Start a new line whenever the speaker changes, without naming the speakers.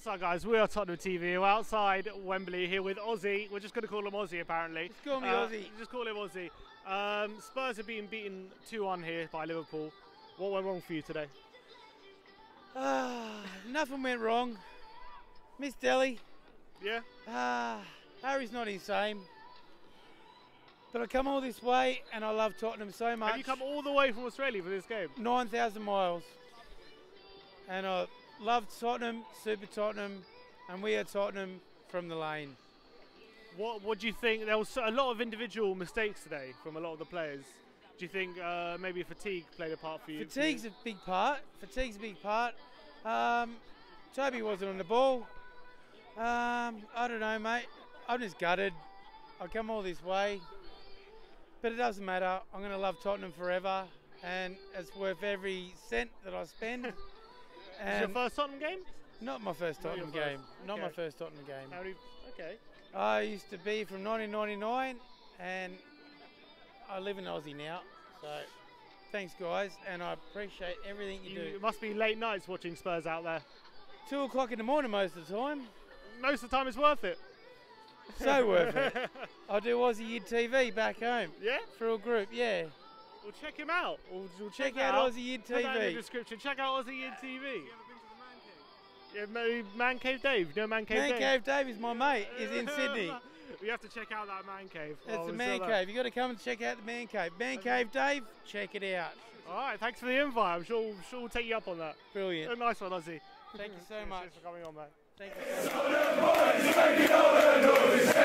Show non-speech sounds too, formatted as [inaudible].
guys, we are Tottenham TV. We're outside Wembley here with Ozzy. We're just going to call him Ozzy, apparently.
Just call me
Uh,
Ozzy.
Just call him Ozzy. Um, Spurs are being beaten 2 1 here by Liverpool. What went wrong for you today?
Ah, nothing went wrong. Miss Dele.
Yeah?
Ah, Harry's not insane. But I come all this way and I love Tottenham so much.
Have you come all the way from Australia for this game?
9,000 miles. And I love Tottenham, Super Tottenham, and we are Tottenham from the lane.
What What do you think? There was a lot of individual mistakes today from a lot of the players. Do you think uh, maybe fatigue played a part for you?
Fatigue's a big part. Fatigue's a big part. Um, Toby wasn't on the ball. Um, I don't know, mate. I'm just gutted. I come all this way, but it doesn't matter. I'm going to love Tottenham forever, and it's worth every cent that I spend. [laughs]
Is it your
um,
first Tottenham game?
not my first Tottenham
first.
game. Not my first Tottenham game.
How? Okay.
I used to be from 1999, and I live in Aussie now. So, thanks, guys, and I appreciate everything you,
You,
do.
it must be late nights watching Spurs out there.
Two o'clock in the morning most of the time.
Most of the time, it's worth it.
So worth it. [laughs] I do Aussie Yid TV back home
yeah.
for a group. Yeah,
Well, check him out. We'll, we'll
check
that
out Aussie Yid
Put that in the
TV.
description. Check out Aussie Yid TV. Yeah, maybe Man Cave Dave. No Man Cave
Man
Dave?
Cave Dave is my mate. He's in [laughs] Sydney.
we have to check out that Man Cave.
That's
while
the Man. Cave. You got to come and check out the Man Cave. Man Cave Dave, check it out.
All right, thanks for the invite. I'm sure, sure we'll take you up on that. A
Brilliant.
nice one, Ozzy.
Thank you so
Cheers
much.
for coming on, mate.
Thank you. so much.